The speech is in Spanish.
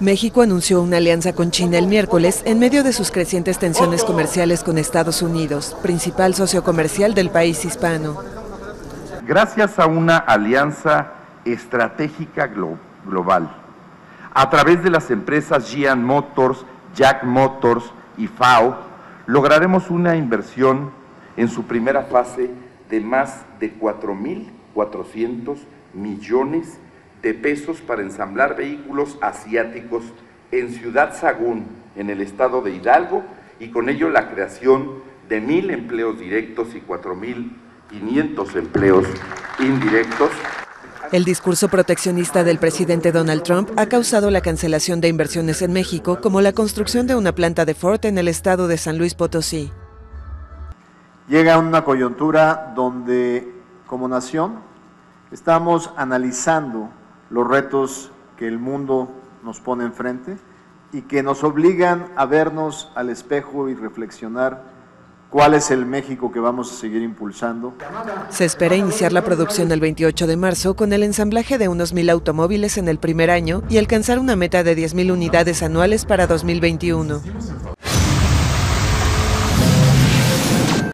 México anunció una alianza con China el miércoles en medio de sus crecientes tensiones comerciales con Estados Unidos, principal socio comercial del país hispano. Gracias a una alianza estratégica global, a través de las empresas Gian Motors, Jack Motors y FAO, lograremos una inversión en su primera fase de más de 4.400 millones de pesos para ensamblar vehículos asiáticos en Ciudad Sagún, en el estado de Hidalgo, y con ello la creación de mil empleos directos y 4.500 empleos indirectos. El discurso proteccionista del presidente Donald Trump ha causado la cancelación de inversiones en México, como la construcción de una planta de Ford en el estado de San Luis Potosí. Llega una coyuntura donde, como nación, estamos analizando los retos que el mundo nos pone enfrente y que nos obligan a vernos al espejo y reflexionar cuál es el México que vamos a seguir impulsando. Se espera iniciar la producción el 28 de marzo con el ensamblaje de unos mil automóviles en el primer año y alcanzar una meta de 10.000 unidades anuales para 2021.